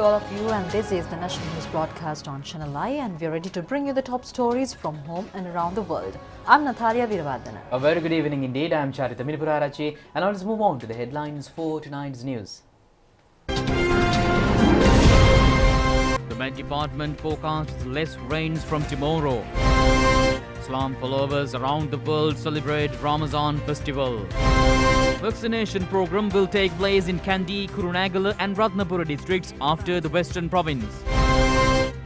very good evening to all of you and this is the national news broadcast on Channel Eye and we are ready to bring you the top stories from home and around the world. I'm Natalia Viravardhana. A very good evening indeed. I'm Charita Minipurarachi and now let's move on to the headlines for tonight's news. The Met Department forecasts less rains from tomorrow. Islam followers around the world celebrate Ramadan festival. Vaccination program will take place in Kandy, Kurunegala and Ratnapura districts after the western province.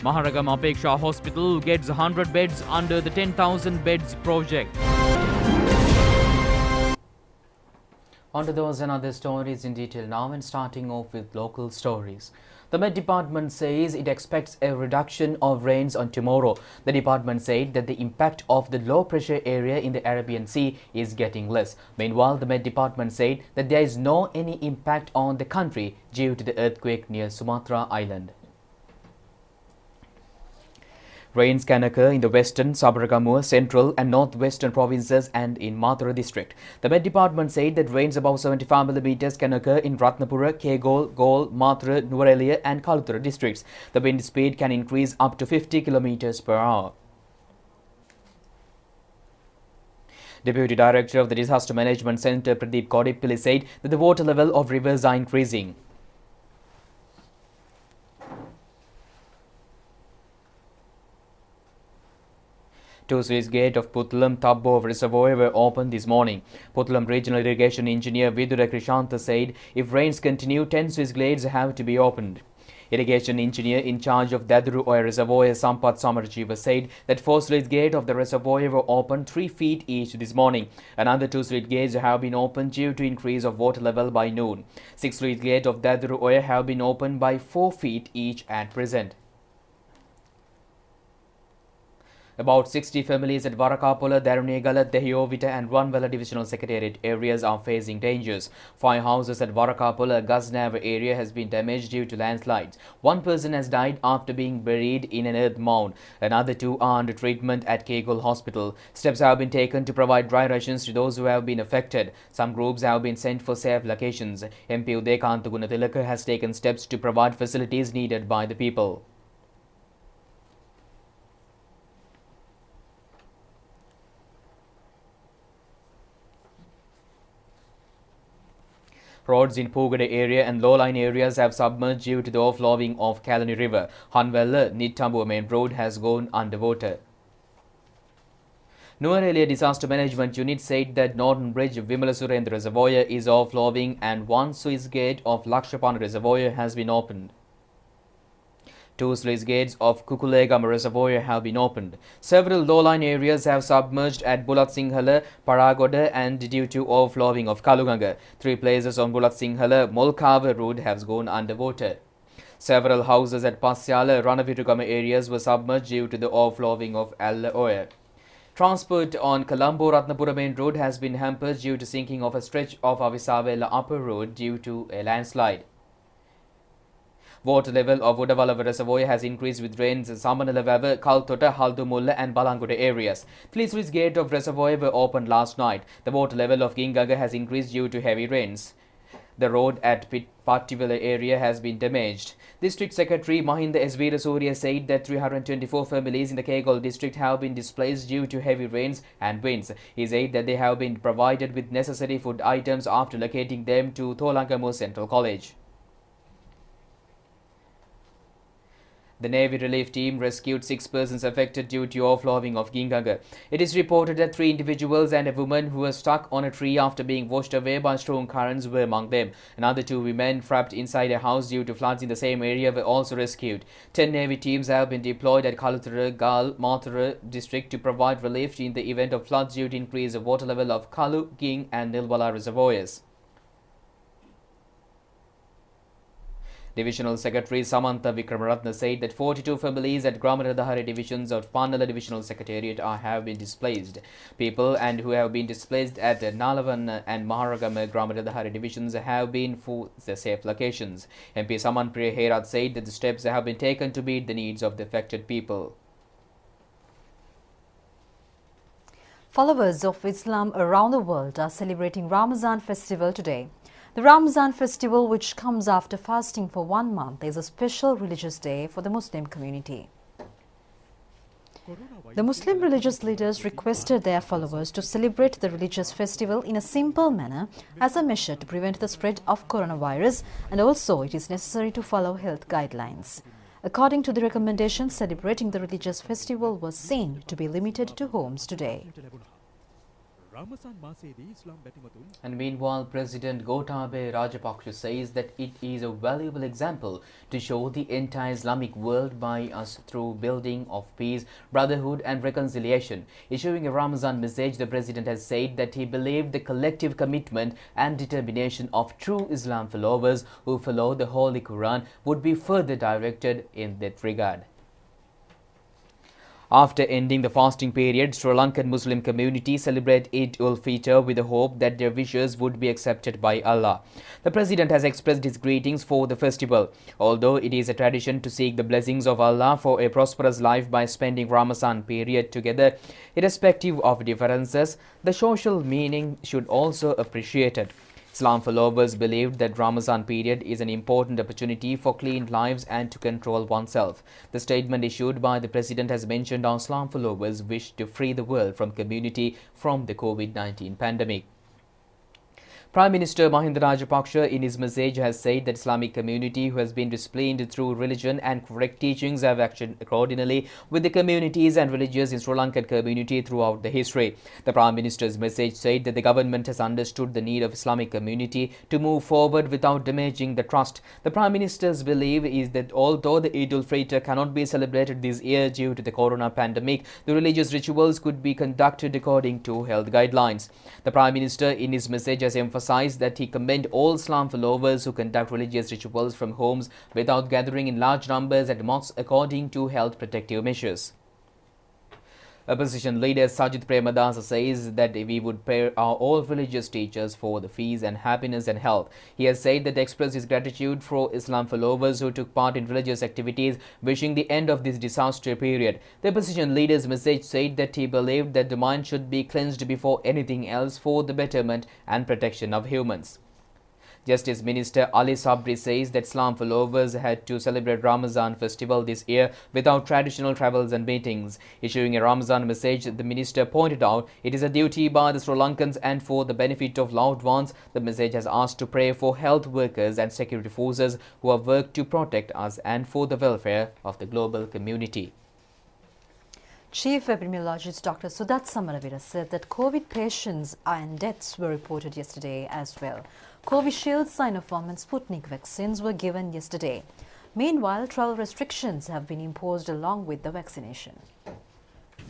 Maharagam Apeksha Hospital gets 100 beds under the 10,000 beds project. On to those and other stories in detail now and starting off with local stories. The Met Department says it expects a reduction of rains on tomorrow. The department said that the impact of the low pressure area in the Arabian Sea is getting less. Meanwhile, the Met Department said that there is no any impact on the country due to the earthquake near Sumatra Island. Rains can occur in the western, Sabaragamuwa, central and northwestern provinces and in Matara district. The Met Department said that rains above 75 millimeters can occur in Ratnapura, Kegalle, Galle, Matara, Nuwara and Kaluthura districts. The wind speed can increase up to 50 kilometers per hour. Deputy Director of the Disaster Management Center Pradeep Kodipilli said that the water level of rivers are increasing. Two sluice gate of Puttalam Tabbo Reservoir were opened this morning. Puttalam Regional Irrigation Engineer Vidura Krishanta said if rains continue, 10 sluice gates have to be opened. Irrigation engineer in charge of Deduru Oya Reservoir Sampath Samarjiva said that four sluice gates of the reservoir were opened 3 feet each this morning. Another two sluice gates have been opened due to increase of water level by noon. Six sluice gates of Deduru Oya have been opened by 4 feet each at present. About 60 families at Varakapola, Darunegala, Dehiyovita and Ranwala Divisional Secretariat areas are facing dangers. Five houses at Varakapola, Gaznav area has been damaged due to landslides. One person has died after being buried in an earth mound. Another two are under treatment at Kegalle Hospital. Steps have been taken to provide dry rations to those who have been affected. Some groups have been sent for safe locations. MP Udekant Gunatilaka has taken steps to provide facilities needed by the people. Roads in Pugade area and low-lying areas have submerged due to the overflowing of Kelani River. Hanwella Nittambu main road has gone underwater. Nuwara Disaster Management Unit said that Northern Bridge of Vimalasurendra Reservoir is overflowing and one sluice gate of Lakshapana Reservoir has been opened. Two sluice gates of Kukulegam Reservoir have been opened. Several low-lying areas have submerged at Bulathsinhala, Paragoda and due to overflowing of Kaluganga. Three places on Bulathsinhala, Molkava Road have gone underwater. Several houses at Pasyala, Ranavirugama areas were submerged due to the overflowing of Alla Oya. Transport on Colombo Ratnapura main road has been hampered due to sinking of a stretch of Avissawella upper road due to a landslide. Water level of Udawalawe Reservoir has increased with rains in Samanalawewa, Kaltota, Haldumulla and Balangoda areas. Sluice gate of reservoir were opened last night. The water level of Gin Ganga has increased due to heavy rains. The road at Pattivilla area has been damaged. District Secretary Mahinda S. Said that 324 families in the Kegalle district have been displaced due to heavy rains and winds. He said that they have been provided with necessary food items after locating them to Tholangamu Central College. The Navy relief team rescued six persons affected due to overflowing of Gin Ganga. It is reported that three individuals and a woman who were stuck on a tree after being washed away by strong currents were among them. Another two women trapped inside a house due to floods in the same area were also rescued. Ten Navy teams have been deployed at Kaluthura, Galle, Matara district to provide relief in the event of floods due to increase of water level of Kalu, Ging and Nilwala reservoirs. Divisional Secretary Samantha Vikramaratna said that 42 families at Gramadahari divisions of Panala Divisional Secretariat are, have been displaced. People and who have been displaced at Nalavan and Maharagam Gramadahari divisions have been for the safe locations. MP Saman Priya Herat said that the steps have been taken to meet the needs of the affected people. Followers of Islam around the world are celebrating Ramazan festival today. The Ramzan festival, which comes after fasting for one month, is a special religious day for the Muslim community. The Muslim religious leaders requested their followers to celebrate the religious festival in a simple manner as a measure to prevent the spread of coronavirus and also it is necessary to follow health guidelines. According to the recommendation, celebrating the religious festival was seen to be limited to homes today. And meanwhile, President Gotabaya Rajapaksa says that it is a valuable example to show the entire Islamic world by us through building of peace, brotherhood and reconciliation. Issuing a Ramazan message, the President has said that he believed the collective commitment and determination of true Islam followers who follow the Holy Quran would be further directed in that regard. After ending the fasting period, Sri Lankan Muslim community celebrate Eid ul Fitr with the hope that their wishes would be accepted by Allah. The president has expressed his greetings for the festival. Although it is a tradition to seek the blessings of Allah for a prosperous life by spending Ramadan period together, irrespective of differences, the social meaning should also appreciated. Islam followers believed that Ramadan period is an important opportunity for clean lives and to control oneself. The statement issued by the president has mentioned how Islam followers wish to free the world from community from the COVID-19 pandemic. Prime Minister Mahinda Rajapaksa in his message has said that Islamic community who has been disciplined through religion and correct teachings have acted accordingly with the communities and religious in Sri Lankan community throughout the history. The Prime Minister's message said that the government has understood the need of Islamic community to move forward without damaging the trust. The Prime Minister's belief is that although the Eid ul-Fitr cannot be celebrated this year due to the corona pandemic, the religious rituals could be conducted according to health guidelines. The Prime Minister in his message has emphasized that he commend all Islam followers who conduct religious rituals from homes without gathering in large numbers at mosques according to health protective measures. Opposition leader Sajith Premadasa says that we would pay our all religious teachers for the fees and happiness and health. He has said that express his gratitude for Islam followers who took part in religious activities, wishing the end of this disaster period. The opposition leader's message said that he believed that the mind should be cleansed before anything else for the betterment and protection of humans. Justice Minister Ali Sabri says that Islam followers had to celebrate Ramazan festival this year without traditional travels and meetings. Issuing a Ramazan message, the minister pointed out it is a duty by the Sri Lankans and for the benefit of loved ones. The message has asked to pray for health workers and security forces who have worked to protect us and for the welfare of the global community. Chief epidemiologist Dr. Sudath Samaraweera said that COVID patients and deaths were reported yesterday as well. Covishield, Sinopharm and Sputnik vaccines were given yesterday. Meanwhile, travel restrictions have been imposed along with the vaccination.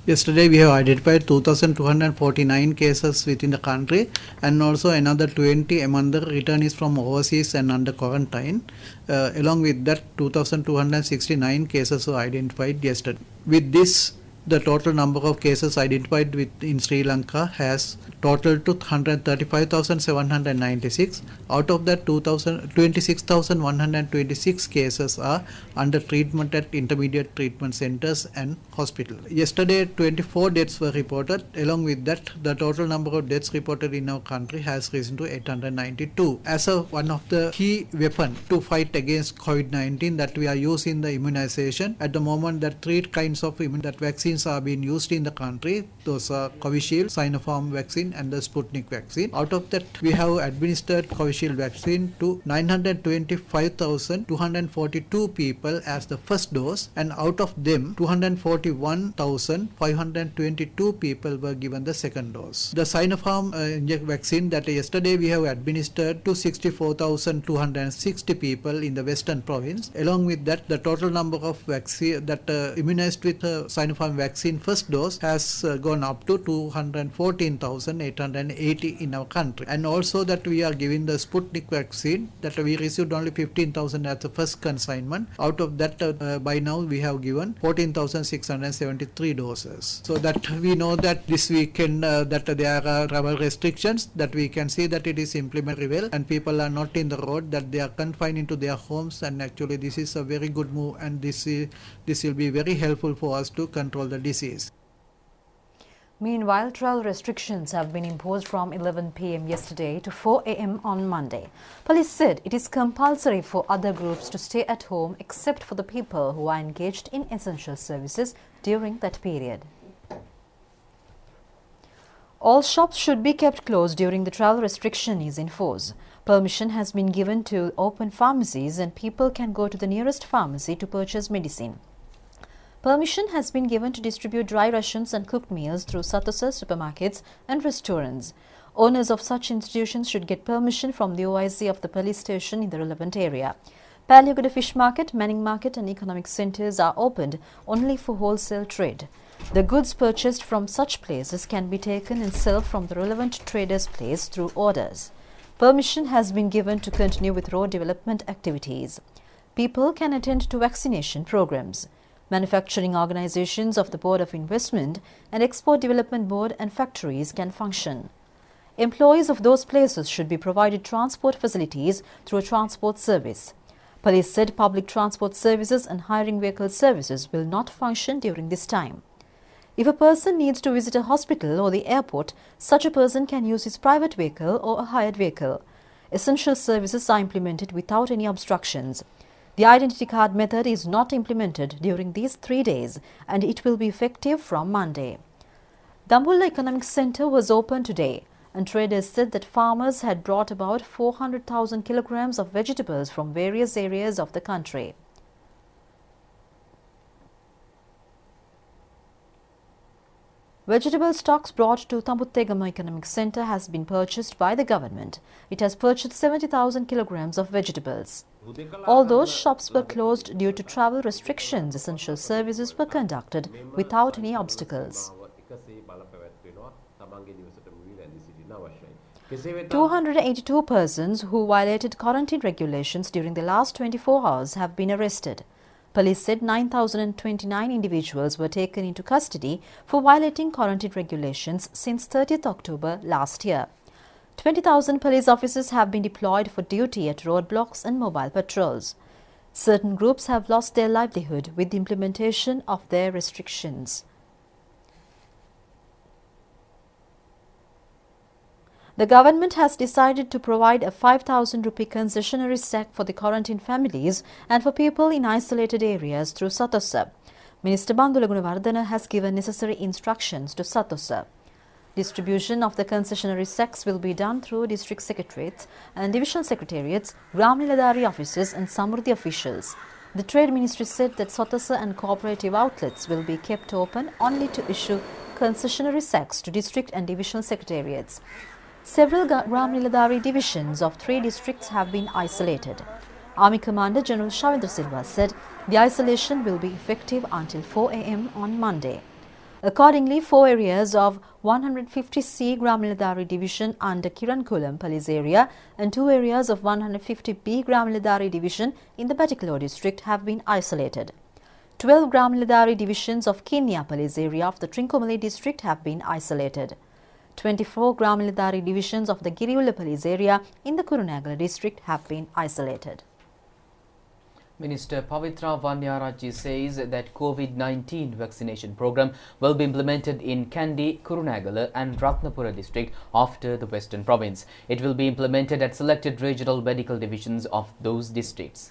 Yesterday we have identified 2249 cases within the country and also another 20 among the returnees from overseas and under quarantine. Uh, along with that 2269 cases were identified yesterday. With this the total number of cases identified with in Sri Lanka has totaled to 135,796. Out of that, 26,126 cases are under treatment at intermediate treatment centers and hospitals. Yesterday, 24 deaths were reported. Along with that, the total number of deaths reported in our country has risen to 892. As a one of the key weapon to fight against COVID-19 that we are using the immunization at the moment that three kinds of immun- that vaccines are being used in the country. Those are Covishield, Sinopharm vaccine, and the Sputnik vaccine. Out of that, we have administered Covishield vaccine to 925,242 people as the first dose, and out of them, 241,522 people were given the second dose. The Sinopharm uh, vaccine that yesterday we have administered to 64,260 people in the Western Province. Along with that, the total number of vaccine that uh, immunized with uh, Sinopharm vaccine first dose has uh, gone up to 214,880 in our country. And also that we are giving the Sputnik vaccine that we received only 15,000 as the first consignment. Out of that, uh, uh, by now we have given 14,673 doses. So that we know that this weekend uh, that there are travel restrictions that we can see that it is implemented well and people are not in the road that they are confined into their homes and actually this is a very good move and this is, this will be very helpful for us to control the disease. Meanwhile, travel restrictions have been imposed from 11 pm yesterday to 4 am on Monday. Police said it is compulsory for other groups to stay at home except for the people who are engaged in essential services during that period. All shops should be kept closed during the travel restriction is in force. Permission has been given to open pharmacies and people can go to the nearest pharmacy to purchase medicine. Permission has been given to distribute dry rations and cooked meals through Sathosa supermarkets and restaurants. Owners of such institutions should get permission from the OIC of the police station in the relevant area. Peliyagoda Fish Market, Manning Market and economic centres are opened only for wholesale trade. The goods purchased from such places can be taken and sold from the relevant trader's place through orders. Permission has been given to continue with road development activities. People can attend to vaccination programs. Manufacturing organizations of the Board of Investment and Export Development Board and factories can function. Employees of those places should be provided transport facilities through a transport service. Police said public transport services and hiring vehicle services will not function during this time. If a person needs to visit a hospital or the airport, such a person can use his private vehicle or a hired vehicle. Essential services are implemented without any obstructions. The identity card method is not implemented during these three days and it will be effective from Monday. Dambulla Economic Centre was open today and traders said that farmers had brought about 400,000 kilograms of vegetables from various areas of the country. Vegetable stocks brought to Tambuttegama Economic Centre has been purchased by the government. It has purchased 70,000 kilograms of vegetables. Although shops were closed due to travel restrictions, essential services were conducted without any obstacles. 282 persons who violated quarantine regulations during the last 24 hours have been arrested. Police said 9,029 individuals were taken into custody for violating quarantine regulations since 30th October last year. 20,000 police officers have been deployed for duty at roadblocks and mobile patrols. Certain groups have lost their livelihood with the implementation of their restrictions. The government has decided to provide a 5000 rupee concessionary sack for the quarantine families and for people in isolated areas through Sathosa. Minister Bandula Gunawardena has given necessary instructions to Sathosa. Distribution of the concessionary sacks will be done through district secretariats and divisional secretariats, Gram Niladari offices and Samurdhi officials. The Trade Ministry said that Sathosa and cooperative outlets will be kept open only to issue concessionary sacks to district and divisional secretariats. Several Gram Niladari divisions of three districts have been isolated. Army Commander General Shavendra Silva said the isolation will be effective until 4 am on Monday. Accordingly, four areas of 150C Gram Niladari division under Kirankulam police area and two areas of 150B Gram Niladari division in the Batticaloa district have been isolated. 12 Gram Niladari divisions of Kinniya police area of the Trincomalee district have been isolated. 24 Gram Niladari divisions of the Giriulla police area in the Kurunegala district have been isolated. Minister Pavithra Wanniarachchi says that COVID-19 vaccination program will be implemented in Kandy, Kurunegala and Ratnapura district after the western province. It will be implemented at selected regional medical divisions of those districts.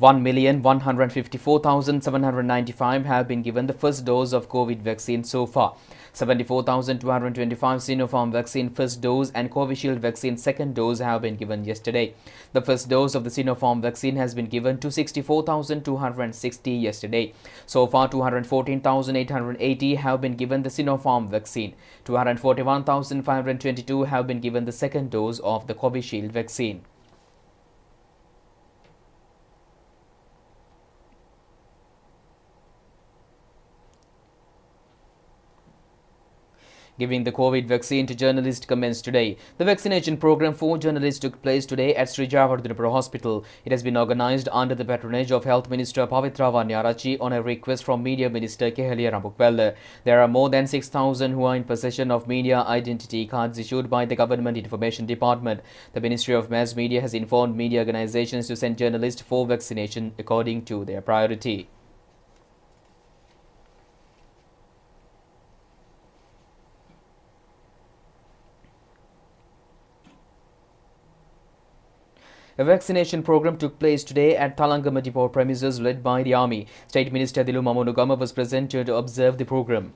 1,154,795 have been given the first dose of COVID vaccine so far. 74,225 Sinopharm vaccine first dose and Covishield vaccine second dose have been given yesterday. The first dose of the Sinopharm vaccine has been given to 64,260 yesterday. So far, 214,880 have been given the Sinopharm vaccine. 241,522 have been given the second dose of the Covishield vaccine. Giving the COVID vaccine to journalists commenced today. The vaccination program for journalists took place today at Sri Jayawardhanapura Hospital. It has been organized under the patronage of Health Minister Pavithra Wanniarachchi on a request from Media Minister Keheliya Rambukwella. There are more than 6,000 who are in possession of media identity cards issued by the Government Information Department. The Ministry of Mass Media has informed media organizations to send journalists for vaccination according to their priority. A vaccination program took place today at Talangama depot premises led by the army. State Minister Dilum Amunugama was present to observe the program.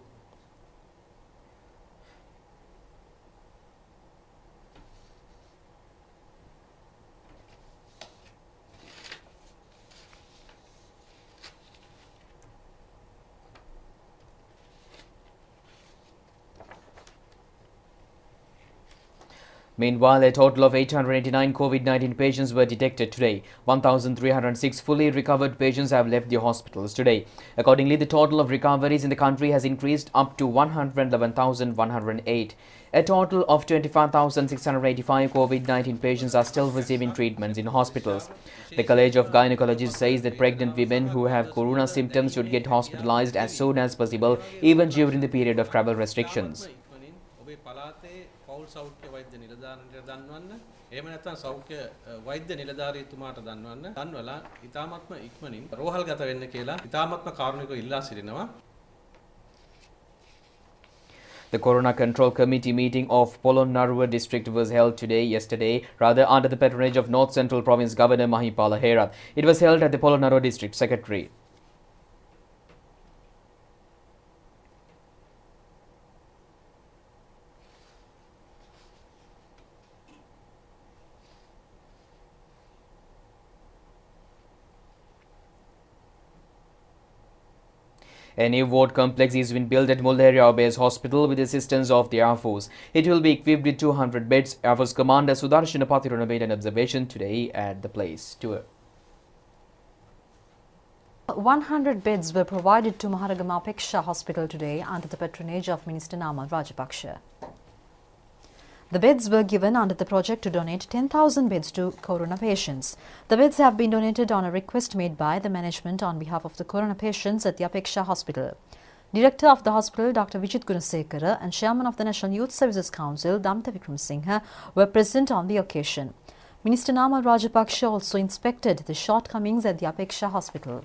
Meanwhile, a total of 889 COVID-19 patients were detected today. 1,306 fully recovered patients have left the hospitals today. Accordingly, the total of recoveries in the country has increased up to 111,108. A total of 25,685 COVID-19 patients are still receiving treatments in hospitals. The College of Gynecologists says that pregnant women who have corona symptoms should get hospitalized as soon as possible, even during the period of travel restrictions. ඉක්මනින් ඔබේ පලාතේ පවුල් සෞඛ්‍ය වෛද්‍ය නිලධාරීන්ට දන්වන්න එහෙම නැත්නම් සෞඛ්‍ය අ, වෛද්‍ය නිලධාරීතුමාට දන්වන්න දන්වලා ඉතාමත්ම ඉක්මනින් රෝහල්ගත වෙන්න කියලා ඉතාමත්ම කාරුණිකව ඉල්ලා සිටිනවා The Corona Control Committee meeting of Polonnaruwa district was held today, yesterday, rather under the patronage of North Central Province Governor Mahipala Herath. It was held at the Polonnaruwa District Secretary. A new ward complex is being built at Mulheria Base Hospital with the assistance of the Air Force. It will be equipped with 200 beds. Air Force Commander Sudarshana Pathirana made an observation today at the place. Tour. 100 beds were provided to Maharagama Apeksha Hospital today under the patronage of Minister Namal Rajapaksa. The beds were given under the project to donate 10,000 beds to corona patients. The beds have been donated on a request made by the management on behalf of the corona patients at the Apeksha Hospital. Director of the hospital, Dr. Vijit Gunasekara, and Chairman of the National Youth Services Council, Damta Vikram Singha, were present on the occasion. Minister Namal Rajapaksa also inspected the shortcomings at the Apeksha Hospital.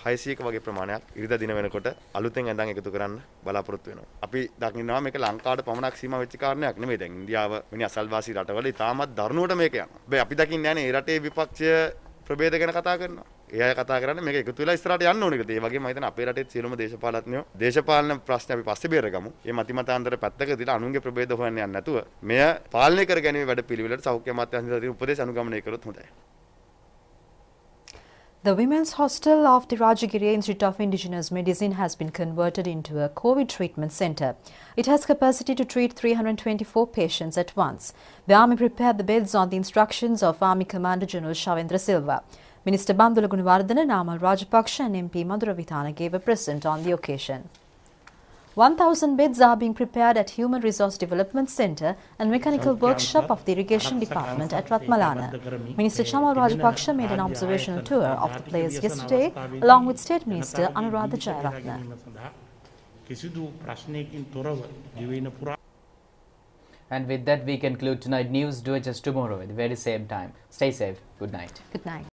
හයිසියක වගේ ප්‍රමාණයක් ඉරිද දින වෙනකොට අලුතෙන් ඇඳන් එකතු කරන්න බලාපොරොත්තු වෙනවා. අපි දකින්නවා මේක ලංකාවට පමණක් සීමා වෙච්ච කාරණයක් නෙමෙයි. දැන් ඉන්දියාව වෙනි අසල්වාසී රටවල ඉතාමත් දරුණුවට මේක යනවා. හැබැයි අපි දකින්නේ නැහැ රටේ විපක්ෂය ප්‍රභේද ගැන කතා කරනවා. ඒ අය කතා කරන්නේ මේක එකතු වෙලා ඉස්සරහට යන්න ඕන එකද. ඒ වගේම හිතන අපේ රටේ සියලුම දේශපාලනඥයෝ දේශපාලන ප්‍රශ්න අපි පස්සේ බේරගමු. මේ මතිමතාන්තර පැත්තක දාලා අනුන්ගේ ප්‍රභේද හොයන්න යන්නේ නැතුව මෙය පාලනය කර ගැනීම වැඩපිළිවෙලට සෞඛ්‍ය අමාත්‍යාංශය උපදේශ අනුගමනය කරොත් හොඳයි. The women's hostel of the Rajagiri Institute of Indigenous Medicine has been converted into a COVID treatment center. It has capacity to treat 324 patients at once. The army prepared the beds on the instructions of Army Commander General Shavendra Silva. Minister Bandula Gunawardena, Namal Rajapaksa and MP Madhura Vithana gave a present on the occasion. 1,000 beds are being prepared at Human Resource Development Centre and Mechanical Workshop of the Irrigation Department at Ratmalana. Minister Chamal Rajapaksa made an observational tour of the place yesterday along with State Minister Anuradha Jayaratne. And with that, we conclude tonight news. Do it just tomorrow at the very same time. Stay safe. Good night. Good night.